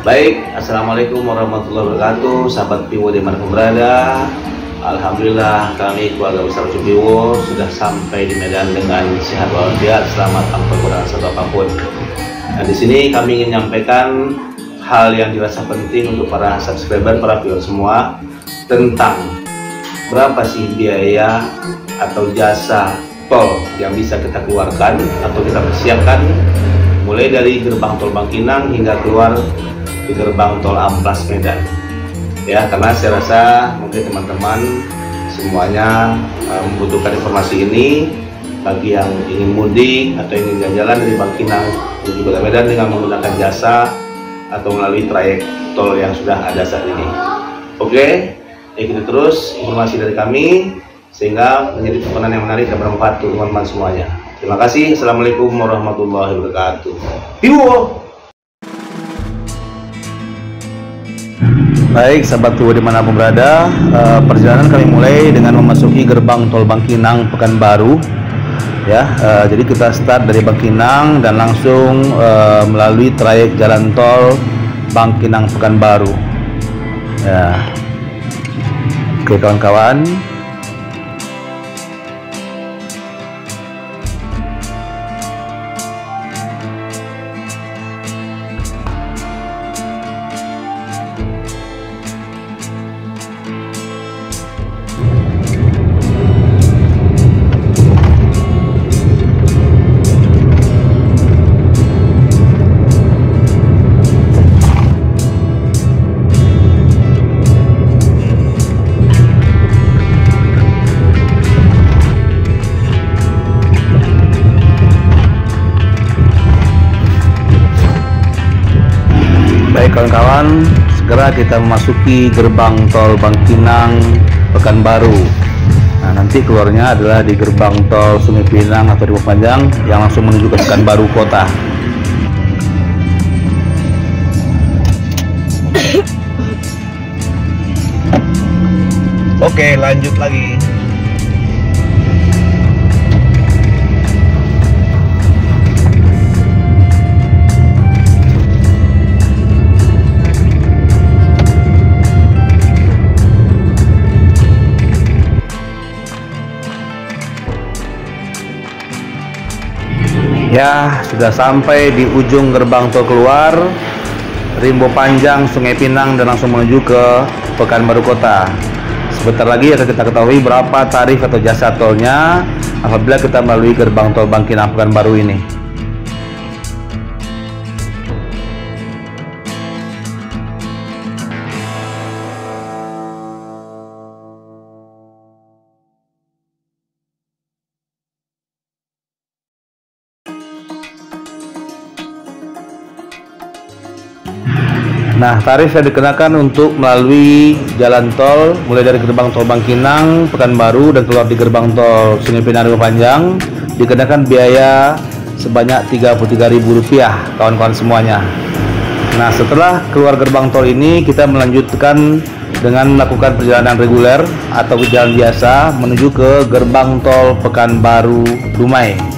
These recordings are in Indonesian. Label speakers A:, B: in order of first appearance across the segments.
A: Baik, Assalamualaikum warahmatullahi wabarakatuh Sahabat Piwo di mana pun berada Alhamdulillah kami keluarga besar Cupiwo sudah sampai di Medan dengan sehat walafiat selamat tanpa kurang satu apa pun. Nah di sini kami ingin menyampaikan hal yang dirasa penting untuk para subscriber, para viewer semua tentang berapa sih biaya atau jasa tol yang bisa kita keluarkan atau kita persiapkan mulai dari gerbang tol Bangkinang hingga keluar di gerbang tol Amplas Medan ya karena saya rasa mungkin teman-teman semuanya uh, membutuhkan informasi ini bagi yang ingin mudik atau ingin jalan-jalan dari Bangkinang menuju Kota Medan dengan menggunakan jasa atau melalui trayek tol yang sudah ada saat ini. Oke, ikuti terus informasi dari kami sehingga menjadi tontonan yang menarik dan bermanfaat untuk teman-teman semuanya. Terima kasih. Assalamualaikum warahmatullahi wabarakatuh. Piwo.
B: Baik, sahabat tua di mana pun berada, uh, perjalanan kami mulai dengan memasuki gerbang tol Bangkinang Pekanbaru. Ya, uh, jadi kita start dari Bangkinang dan langsung uh, melalui trayek jalan tol Bangkinang Pekanbaru. Ya, oke kawan-kawan. Kawan-kawan, segera kita memasuki gerbang tol Bangkinang Pekanbaru. Nah, nanti keluarnya adalah di gerbang tol Sungai Pinang atau di Panjang yang langsung menuju ke Pekanbaru kota.
A: Oke, lanjut lagi.
B: Ya, sudah sampai di ujung gerbang tol keluar Rimbo Panjang, Sungai Pinang dan langsung menuju ke Pekanbaru Kota. Sebentar lagi akan kita ketahui berapa tarif atau jasa tolnya apabila kita melalui gerbang tol Bangkinang Pekanbaru ini. Nah, tarif yang dikenakan untuk melalui jalan tol mulai dari gerbang tol Bangkinang, Pekanbaru dan keluar di gerbang tol Sungai Pinang Panjang dikenakan biaya sebanyak Rp33.000 kawan-kawan semuanya. Nah, setelah keluar gerbang tol ini kita melanjutkan dengan melakukan perjalanan reguler atau jalan biasa menuju ke gerbang tol Pekanbaru Dumai.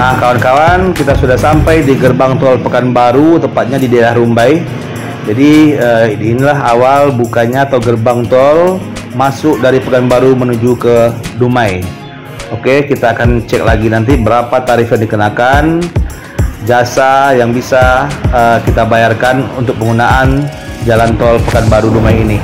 B: Nah, kawan-kawan, kita sudah sampai di gerbang tol Pekanbaru, tepatnya di daerah Rumbai. Jadi, eh, inilah awal bukanya atau gerbang tol masuk dari Pekanbaru menuju ke Dumai. Oke, kita akan cek lagi nanti berapa tarif yang dikenakan, jasa yang bisa eh, kita bayarkan untuk penggunaan jalan tol Pekanbaru Dumai ini.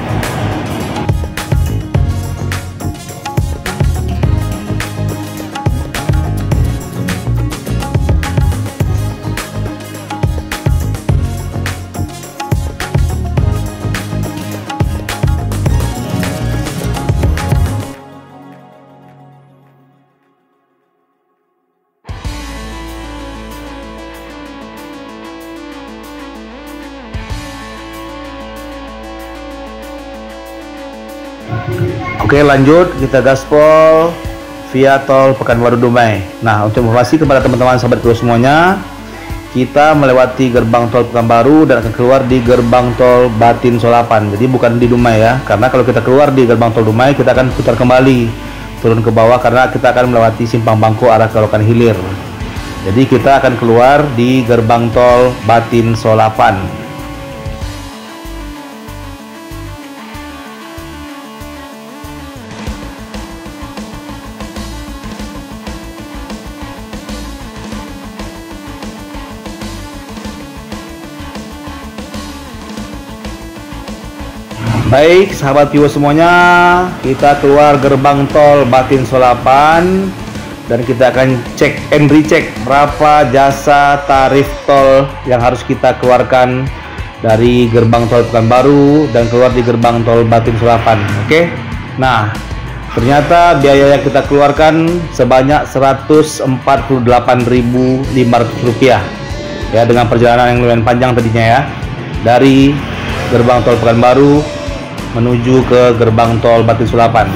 B: Oke lanjut kita gaspol via tol Pekanbaru Dumai. Nah, untuk informasi kepada teman-teman sahabat kru semuanya, kita melewati gerbang tol Pekanbaru dan akan keluar di gerbang tol Batin Solapan. Jadi bukan di Dumai ya, karena kalau kita keluar di gerbang tol Dumai kita akan putar kembali turun ke bawah karena kita akan melewati simpang Bangko arah Kelokan Hilir. Jadi kita akan keluar di gerbang tol Batin Solapan. Baik, sahabat Piwo semuanya, kita keluar gerbang tol Batin Solapan dan kita akan cek and recheck berapa jasa tarif tol yang harus kita keluarkan dari gerbang tol Pekanbaru dan keluar di gerbang tol Batin Solapan. Oke. Nah, ternyata biaya yang kita keluarkan sebanyak Rp148.500 ya dengan perjalanan yang lumayan panjang tadinya ya dari gerbang tol Pekanbaru menuju ke gerbang tol Batu Sulapan.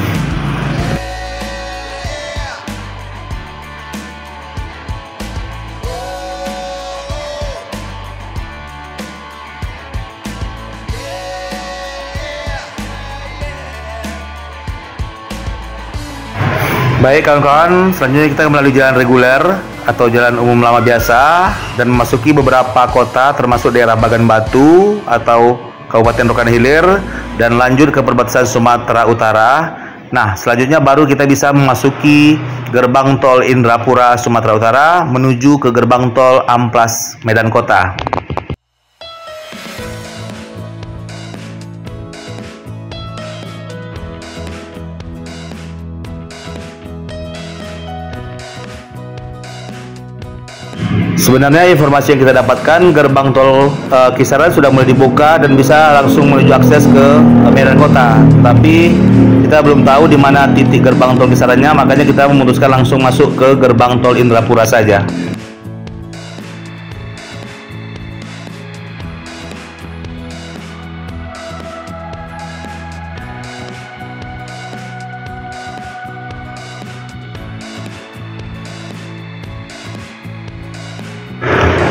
B: Baik kawan-kawan, selanjutnya kita melalui jalan reguler atau jalan umum lama biasa dan memasuki beberapa kota termasuk daerah Bagan Batu atau Kabupaten Rokan Hilir dan lanjut ke perbatasan Sumatera Utara. Nah, selanjutnya baru kita bisa memasuki gerbang tol Indrapura Sumatera Utara menuju ke gerbang tol Amplas Medan Kota. Sebenarnya informasi yang kita dapatkan gerbang tol uh, Kisaran sudah mulai dibuka dan bisa langsung menuju akses ke uh, Medan Kota. Tapi kita belum tahu di mana titik gerbang tol Kisarannya, makanya kita memutuskan langsung masuk ke gerbang tol Indrapura saja.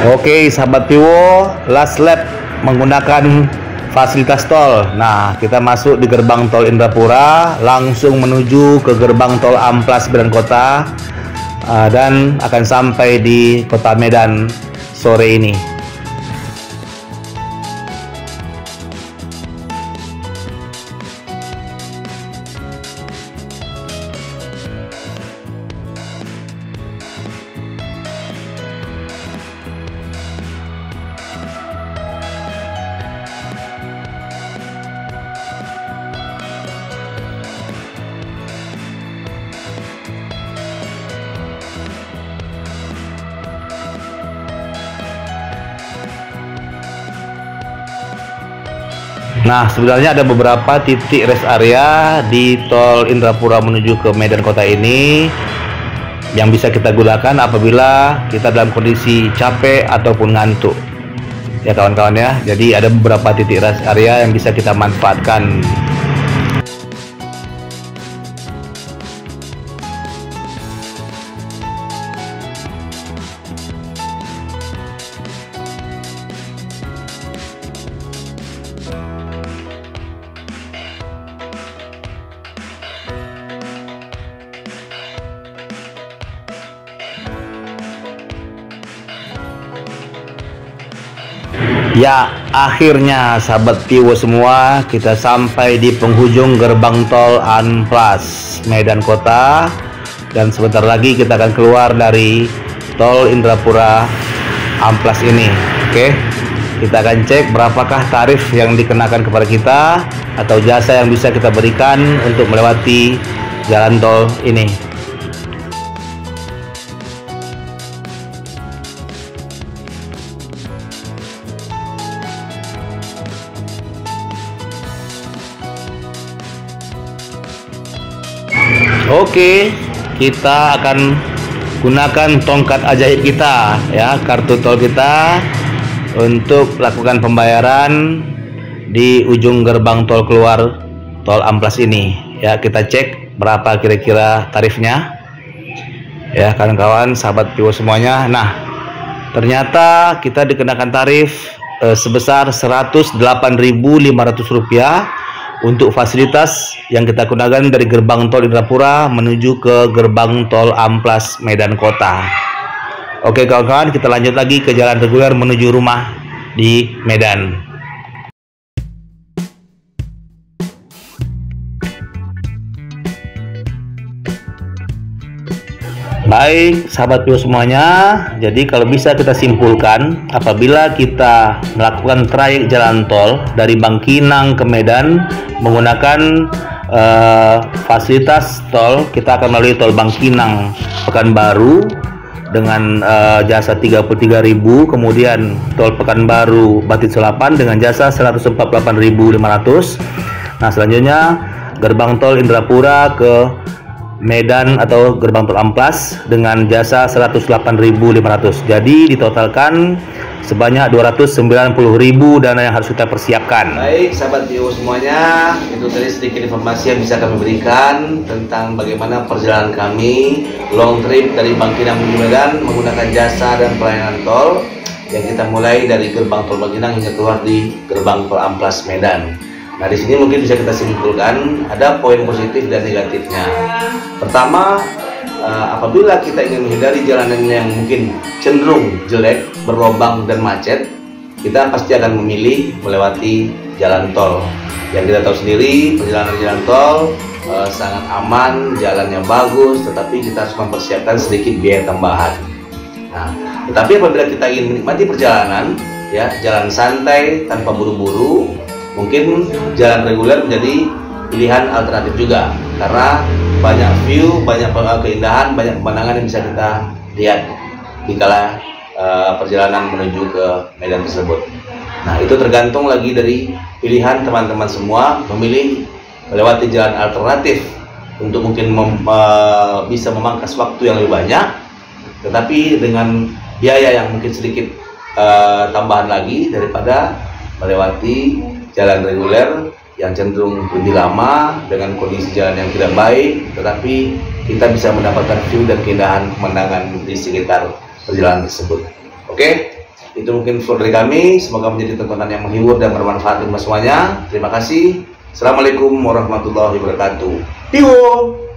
B: Oke, sahabat Piwo, last lap menggunakan fasilitas tol. Nah, kita masuk di gerbang tol Indrapura, langsung menuju ke gerbang tol Amplas Medan Kota, uh, dan akan sampai di Kota Medan sore ini. Nah, sebenarnya ada beberapa titik rest area di tol Indrapura menuju ke Medan Kota ini yang bisa kita gunakan apabila kita dalam kondisi capek ataupun ngantuk. Ya kawan-kawan ya. Jadi ada beberapa titik rest area yang bisa kita manfaatkan Ya, akhirnya sahabat Piwo semua, kita sampai di penghujung gerbang tol Anplas Medan Kota dan sebentar lagi kita akan keluar dari tol Indrapura Amplas ini. Oke. Kita akan cek berapakah tarif yang dikenakan kepada kita atau jasa yang bisa kita berikan untuk melewati jalan tol ini. Oke, kita akan gunakan tongkat ajaib kita ya, kartu tol kita untuk melakukan pembayaran di ujung gerbang tol keluar tol Amplas ini. Ya, kita cek berapa kira-kira tarifnya. ya kawan-kawan sahabat Piwo semuanya nah ternyata kita dikenakan tarif eh, sebesar Rp108.500 untuk fasilitas yang kita gunakan dari gerbang tol Indrapura menuju ke gerbang tol Amplas Medan Kota. Oke kawan-kawan, kita lanjut lagi ke jalan reguler menuju rumah di Medan. Baik, sahabat Pio semuanya. Jadi kalau bisa kita simpulkan, apabila kita melakukan trayek jalan tol dari Bangkinang ke Medan menggunakan uh, fasilitas tol, kita akan melalui tol Bangkinang Pekanbaru dengan uh, jasa 33.000, kemudian tol Pekanbaru Batit Selapan dengan jasa 148.500. Nah, selanjutnya gerbang tol Indrapura ke Medan atau gerbang tol Amplas dengan jasa 108.500. Jadi ditotalkan sebanyak 290.000 dana yang harus kita persiapkan.
A: Baik, sahabat Bio semuanya, itu tadi sedikit informasi yang bisa kami berikan tentang bagaimana perjalanan kami long trip dari Bangkinang menuju Medan menggunakan jasa dan pelayanan tol yang kita mulai dari gerbang tol Bangkinang hingga keluar di gerbang tol Amplas Medan. Nah, di sini mungkin bisa kita simpulkan ada poin positif dan negatifnya. Pertama, uh, apabila kita ingin menghindari jalanan yang mungkin cenderung jelek, berlobang dan macet, kita pasti akan memilih melewati jalan tol. Yang kita tahu sendiri, perjalanan jalan tol uh, sangat aman, jalannya bagus, tetapi kita harus mempersiapkan sedikit biaya tambahan. Nah, tetapi apabila kita ingin menikmati perjalanan, ya jalan santai tanpa buru-buru, mungkin jalan reguler menjadi pilihan alternatif juga karena banyak view, banyak keindahan, banyak pemandangan yang bisa kita lihat di kala uh, perjalanan menuju ke medan tersebut. Nah, itu tergantung lagi dari pilihan teman-teman semua memilih melewati jalan alternatif untuk mungkin mem, uh, bisa memangkas waktu yang lebih banyak, tetapi dengan biaya yang mungkin sedikit uh, tambahan lagi daripada melewati jalan reguler yang cenderung lebih lama dengan kondisi jalan yang tidak baik, tetapi kita bisa mendapatkan view dan keindahan pemandangan di sekitar perjalanan tersebut. Oke, itu mungkin vlog dari kami. Semoga menjadi tontonan yang menghibur dan bermanfaat untuk semuanya. Terima kasih. Assalamualaikum warahmatullahi wabarakatuh. Piwo.